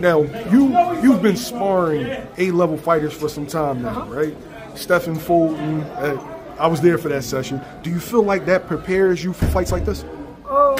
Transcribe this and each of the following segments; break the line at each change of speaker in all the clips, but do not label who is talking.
Now you you've been sparring A level fighters for some time now,
Uh-huh.
right? Stephen Fulton. Uh, I was there for that session. Do you feel like that prepares you for fights like this?
Oh,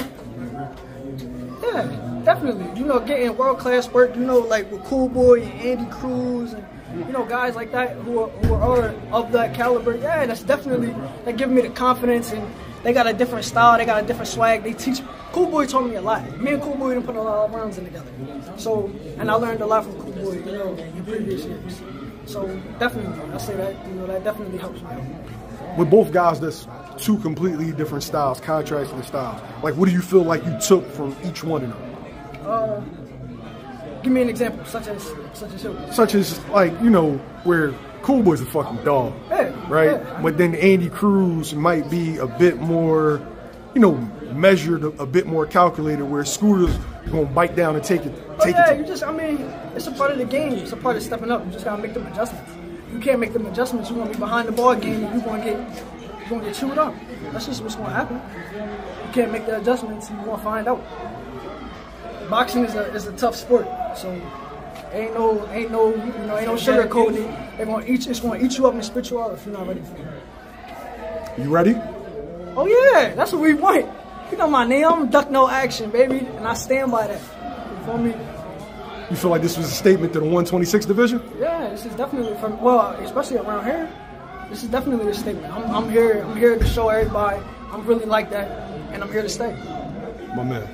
yeah, definitely. You know, getting world class work. You know, like with Cool Boy and Andy Cruz and you know guys like that who are, who are of that caliber. Yeah, that's definitely that give me the confidence and they got a different style. They got a different swag. They teach. Cool Boy taught me a lot. Me and Cool Boy didn't put a lot of rounds in together. So, and I learned a lot from Cool Boy. You know, in previous years. So definitely, I say that. You know, that definitely helps me.
With both guys, that's two completely different styles, contrasting styles. Like, what do you feel like you took from each one of them?
Uh, Give me an example, such as such as who?
Such as, like, you know, where Cool Boy's a fucking dog,
Yeah,
right? But then Andy Cruz might be a bit more, you know, measured, a, a bit more calculated, where Scooter's gonna bite down and take it,
Oh
take
yeah,
it.
you just I mean, it's a part of the game. It's a part of stepping up. You just gotta make them adjustments. You can't make them adjustments. You're gonna be behind the ball game and you're gonna get you're gonna get chewed up. That's just what's gonna happen. You can't make the adjustments, you're gonna find out. Boxing is a is a tough sport, so ain't no ain't no you know ain't no sugarcoating. They're gonna eat it's gonna eat you up and spit you out if you're not ready for it.
You ready?
Oh yeah, that's what we want. You know my name, I'm duck no action, baby, and I stand by that. You feel me?
You feel like this was a statement to the 126 division?
Yeah, this is definitely from well, especially around here. This is definitely a statement. I'm, I'm here. I'm here to show everybody I'm really like that, and I'm here to stay.
My man.